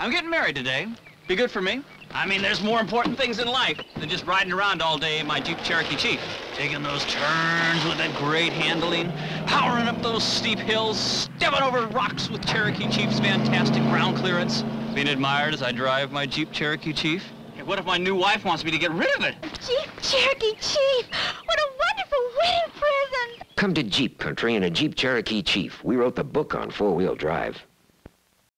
I'm getting married today. Be good for me. I mean, there's more important things in life than just riding around all day in my Jeep Cherokee Chief. Taking those turns with that great handling, powering up those steep hills, stepping over rocks with Cherokee Chief's fantastic ground clearance, being admired as I drive my Jeep Cherokee Chief. Hey, what if my new wife wants me to get rid of it? Jeep Cherokee Chief! What a wonderful wedding present! Come to Jeep Country in a Jeep Cherokee Chief. We wrote the book on four-wheel drive.